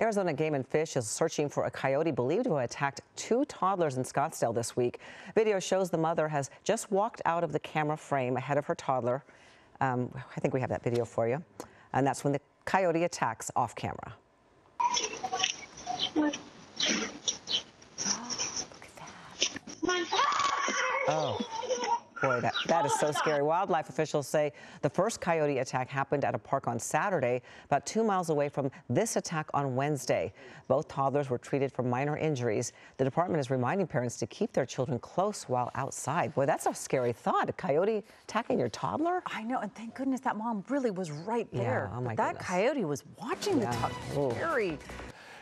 Arizona Game and Fish is searching for a coyote believed to have attacked two toddlers in Scottsdale this week. Video shows the mother has just walked out of the camera frame ahead of her toddler. Um, I think we have that video for you. And that's when the coyote attacks off camera. Oh, boy, that, that is so scary. Wildlife officials say the first coyote attack happened at a park on Saturday, about two miles away from this attack on Wednesday. Both toddlers were treated for minor injuries. The department is reminding parents to keep their children close while outside. Boy, that's a scary thought. A coyote attacking your toddler? I know, and thank goodness that mom really was right there. Yeah, oh that goodness. coyote was watching Yeah. the toddler. Scary.